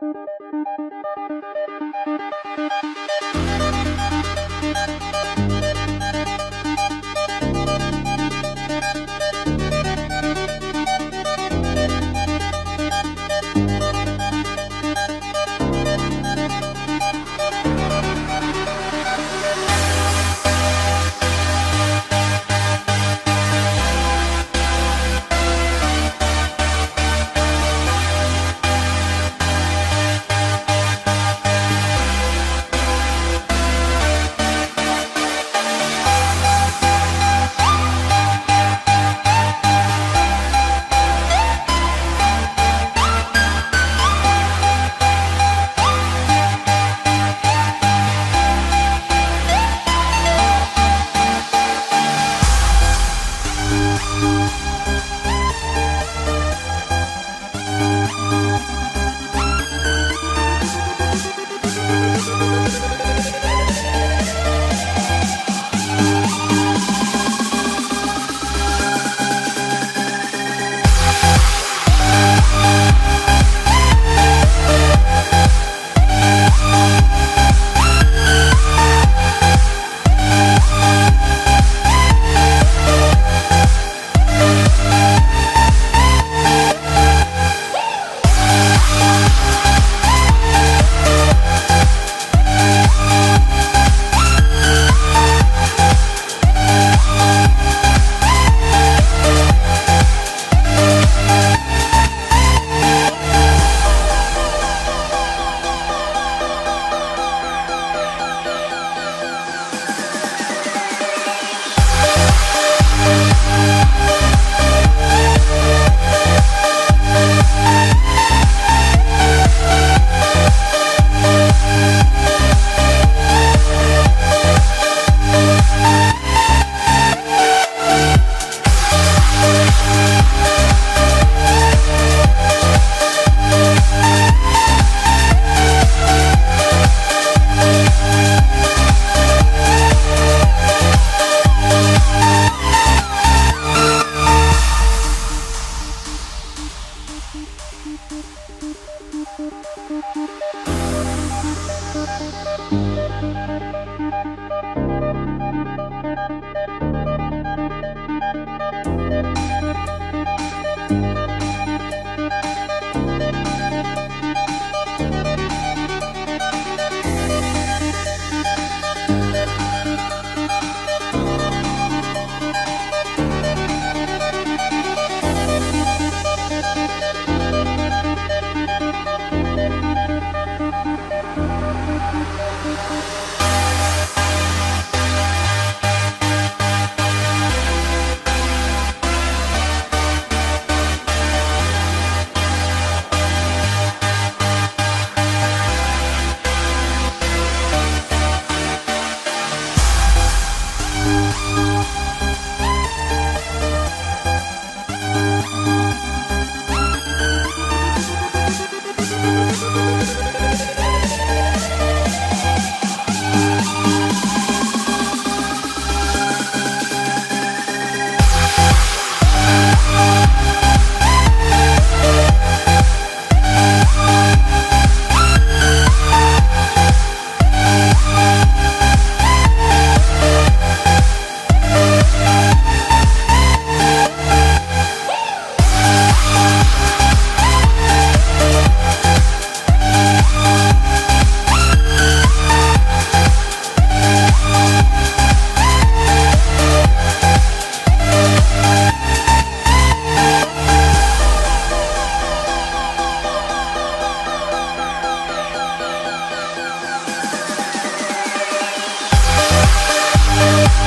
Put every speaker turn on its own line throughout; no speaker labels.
Thank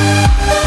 Música